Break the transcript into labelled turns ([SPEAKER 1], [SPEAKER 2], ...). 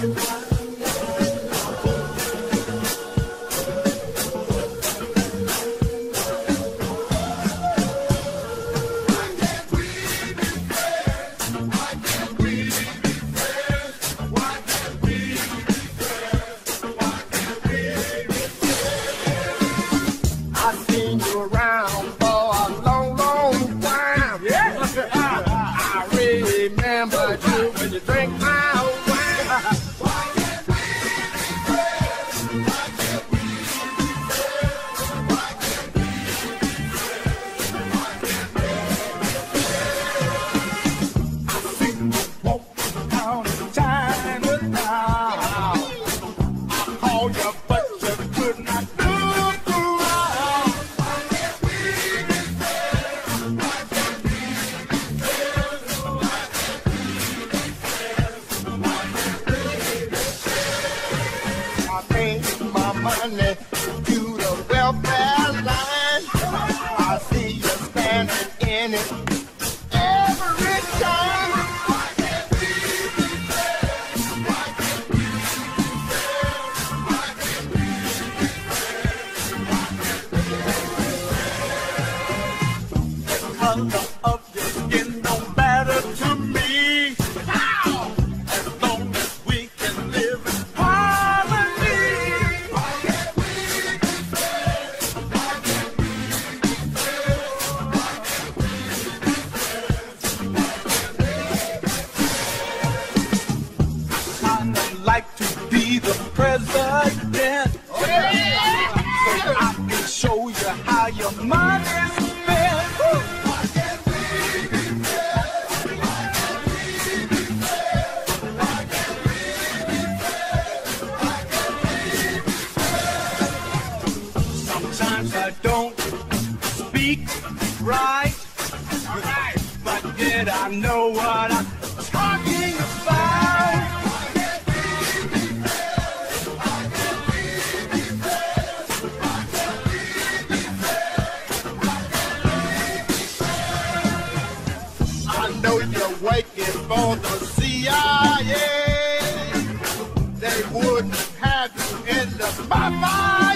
[SPEAKER 1] Bye. my money to the welfare line. I see you standing in it every time. Can't be can't be
[SPEAKER 2] can't be? president. I can show you how your money is spent. Can't can't can't? Sometimes I don't speak right, right. but did I know what I
[SPEAKER 1] working for the CIA. They wouldn't have you in the spotlight.